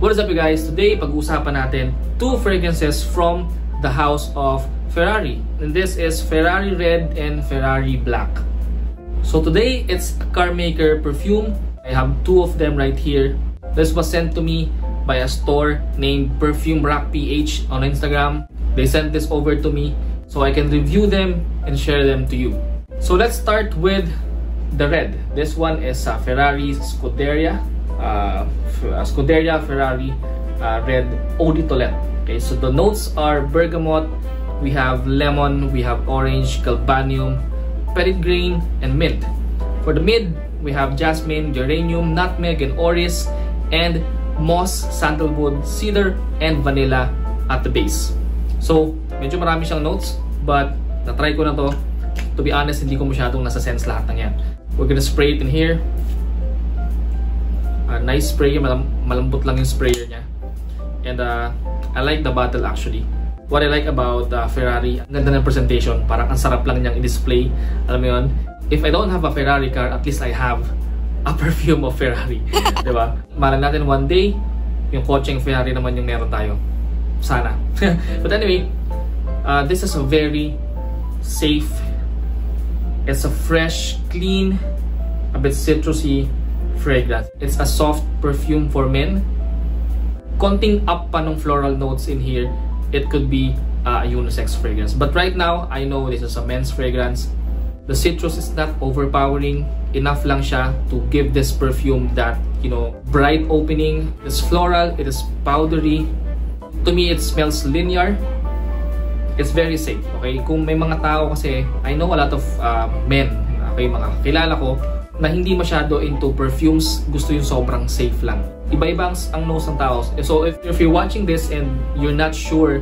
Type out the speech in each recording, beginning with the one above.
What is up you guys? Today, pag-uusapan natin two fragrances from the house of Ferrari. And this is Ferrari Red and Ferrari Black. So today, it's a car maker perfume. I have two of them right here. This was sent to me by a store named Perfume Rock PH on Instagram. They sent this over to me so I can review them and share them to you. So let's start with the red. This one is uh, Ferrari Scuderia. Uh, Scuderia Ferrari uh, Red Eau Toilette. Okay, so the notes are bergamot, we have lemon, we have orange, galbanium, petitgrain, and mint. For the mid, we have jasmine, geranium, nutmeg, and orris, and moss, sandalwood, cedar, and vanilla at the base. So, medyo marami siyang notes, but na-try ko na to. To be honest, hindi ko masyadong nasa sense lahat ng yan. We're gonna spray it in here. Nice spray, malam malambot lang yung sprayer niya. And uh, I like the bottle actually. What I like about uh, Ferrari, ang ganda ng presentation. Parang ang sarap lang niyang i-display. Alam mo yun? If I don't have a Ferrari car, at least I have a perfume of Ferrari. diba? Malang natin one day, yung kotseng Ferrari naman yung meron tayo. Sana. But anyway, uh, this is a very safe It's a fresh, clean, a bit citrusy fragrance. It's a soft perfume for men. Konting up pa ng floral notes in here. It could be uh, a unisex fragrance. But right now, I know this is a men's fragrance. The citrus is not overpowering. Enough lang siya to give this perfume that, you know, bright opening. It's floral, it is powdery. To me, it smells linear it's very safe, okay? Kung may mga tao kasi, I know a lot of uh, men, okay, mga kilala ko, na hindi masyado into perfumes, gusto yung sobrang safe lang. Iba-iba ang nose ng tao. So if, if you're watching this and you're not sure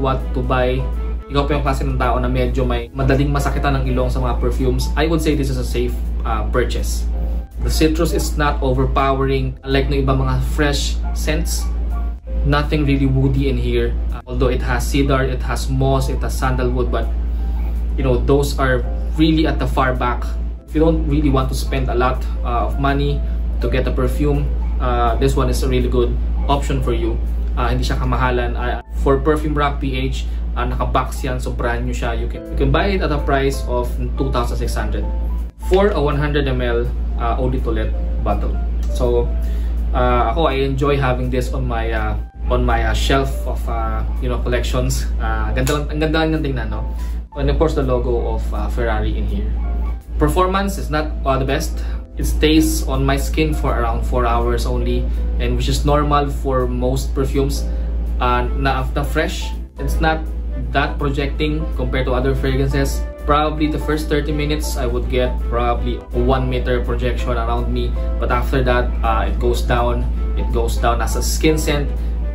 what to buy, ikaw pa yung klase ng tao na medyo may madaling masakitan ng ilong sa mga perfumes, I would say this is a safe uh, purchase. The citrus is not overpowering like ng iba mga fresh scents nothing really woody in here. Uh, although it has cedar, it has moss, it has sandalwood, but you know, those are really at the far back. If you don't really want to spend a lot uh, of money to get a perfume, uh, this one is a really good option for you. Uh, hindi siya kamahalan. Uh, for Perfume Rack PH, uh, naka-box yan, so brand new siya. You can, you can buy it at a price of 2,600 for a 100 ml uh, eau de toilette bottle. So, uh, ako, I enjoy having this on my uh, on my uh, shelf of uh, you know collections. Uh, ganda lang, ang ganda lang ng tingnan, no? And of course, the logo of uh, Ferrari in here. Performance is not uh, the best. It stays on my skin for around 4 hours only, and which is normal for most perfumes. Uh, after fresh, it's not that projecting compared to other fragrances. Probably the first 30 minutes, I would get probably 1 meter projection around me. But after that, uh, it goes down. It goes down as a skin scent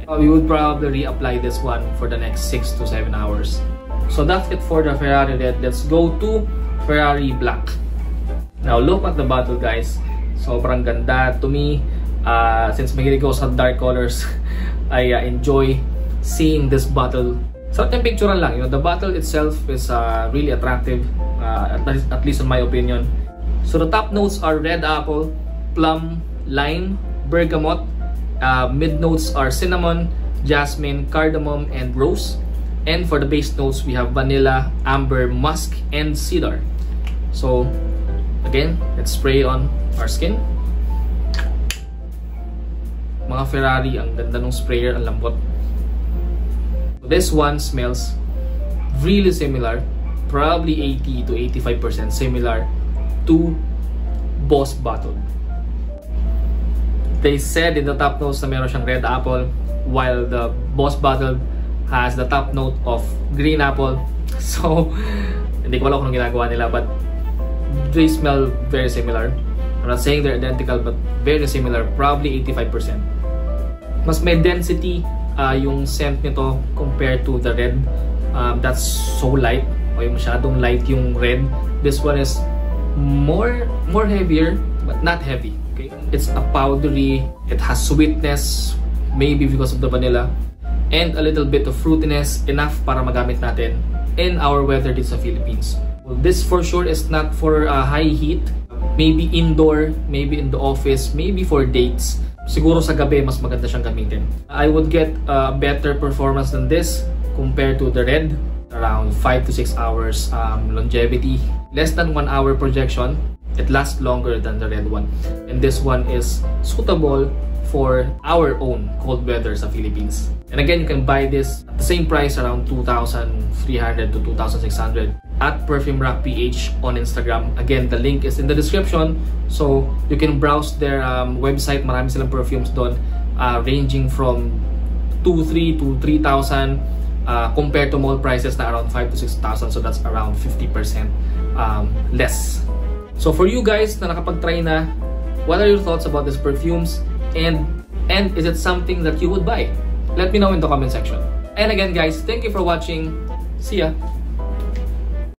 uh, we would probably reapply this one for the next 6 to 7 hours. So that's it for the Ferrari Red. Let's go to Ferrari Black. Now look at the bottle guys. Sobrang ganda to me. Uh, since mahilig ako sa dark colors, I uh, enjoy seeing this bottle. Sa ating picture lang, you know, the bottle itself is uh, really attractive, uh, at, at least in my opinion. So the top notes are red apple, plum, lime, bergamot, Uh, mid notes are cinnamon, jasmine, cardamom, and rose. And for the base notes, we have vanilla, amber, musk, and cedar. So, again, let's spray on our skin. Mga Ferrari, ang ganda ng sprayer, ang lambot. This one smells really similar, probably 80 to 85% similar to Boss Bottle. They said in the top notes na meron siyang red apple while the Boss Bottle has the top note of green apple. So, hindi ko alam kung ginagawa nila but they smell very similar. I'm not saying they're identical but very similar, probably 85%. Mas may density uh, yung scent nito compared to the red. Um, that's so light o yung masyadong light yung red. This one is more more heavier but not heavy. Okay? It's a powdery, it has sweetness, maybe because of the vanilla, and a little bit of fruitiness, enough para magamit natin in our weather dito sa Philippines. This for sure is not for uh, high heat, maybe indoor, maybe in the office, maybe for dates. siguro sa gabi mas maganda siyang gamitin. I would get a better performance than this compared to the red. Around 5 to 6 hours um, longevity. Less than 1 hour projection. It lasts longer than the red one. And this one is suitable for our own cold weather sa Philippines. And again, you can buy this at the same price around 2,300 to 2,600 at Perfume Rack PH on Instagram. Again, the link is in the description. So, you can browse their um, website. Marami silang perfumes doon uh, ranging from 2,300 to 3,000 uh, compared to mall prices na around 5 to 6,000. So, that's around 50% um, less. So, for you guys na nakapag-try na, what are your thoughts about these perfumes? And, and is it something that you would buy? Let me know in the comment section. And again guys, thank you for watching. See ya!